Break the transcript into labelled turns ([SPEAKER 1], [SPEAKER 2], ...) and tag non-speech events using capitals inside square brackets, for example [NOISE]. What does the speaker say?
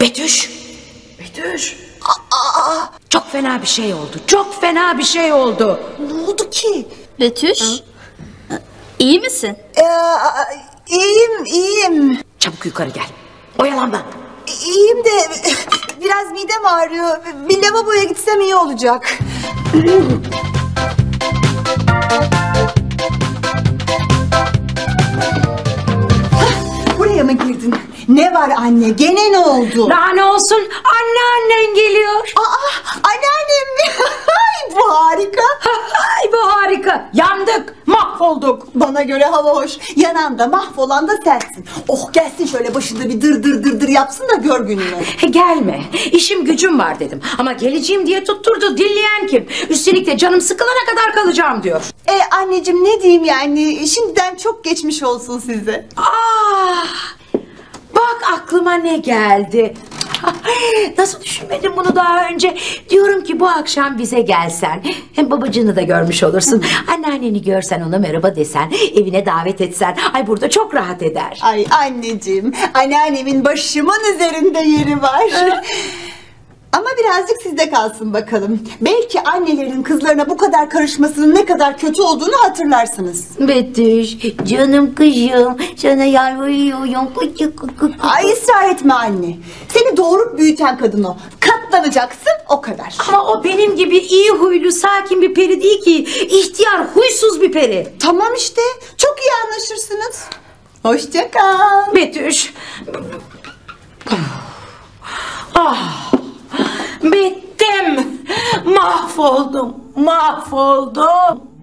[SPEAKER 1] Betüş. Betüş. Aa, çok fena bir şey oldu. Çok fena bir şey oldu.
[SPEAKER 2] Ne oldu ki?
[SPEAKER 3] Betüş. İyi misin?
[SPEAKER 2] Ee, iyiyim, iyiyim.
[SPEAKER 1] Çabuk yukarı gel. Oyalanma.
[SPEAKER 2] İyiyim de [LAUGHS] biraz midem ağrıyor. Bir lavaboya gitsem iyi olacak. Buraya mı girdin? Ne var anne? Gene ne oldu?
[SPEAKER 1] Daha ne olsun? Anneannen geliyor.
[SPEAKER 2] Aa, anneannem mi? [LAUGHS] Ay, Bu harika. [LAUGHS]
[SPEAKER 1] Ay bu harika. Yandık. Mahvolduk.
[SPEAKER 2] Bana göre hava hoş. Yanan da mahvolan da sensin. Oh gelsin şöyle başında bir dır dır dır dır yapsın da gör gününü. [LAUGHS]
[SPEAKER 1] Gelme. İşim gücüm var dedim. Ama geleceğim diye tutturdu. Dinleyen kim? Üstelik de canım sıkılana kadar kalacağım diyor.
[SPEAKER 2] E anneciğim ne diyeyim yani şimdiden çok geçmiş olsun size.
[SPEAKER 1] Ah! Bak aklıma ne geldi. [LAUGHS] Nasıl düşünmedim bunu daha önce? Diyorum ki bu akşam bize gelsen. Hem babacığını da görmüş olursun. [LAUGHS] Anneanneni görsen ona merhaba desen. Evine davet etsen. Ay burada çok rahat eder.
[SPEAKER 2] Ay anneciğim anneannemin başımın üzerinde yeri var. [LAUGHS] Birazcık sizde kalsın bakalım. Belki annelerin kızlarına bu kadar karışmasının ne kadar kötü olduğunu hatırlarsınız.
[SPEAKER 1] Betüş, canım kızım. Sana yalvarıyorum.
[SPEAKER 2] Ay ısrar etme anne. Seni doğurup büyüten kadın o. Katlanacaksın o kadar.
[SPEAKER 1] Ama o benim gibi iyi huylu, sakin bir peri değil ki. İhtiyar, huysuz bir peri.
[SPEAKER 2] Tamam işte çok iyi anlaşırsınız. Hoşça kal.
[SPEAKER 1] Betüş. Ah, Mafoldon, Mafoldon.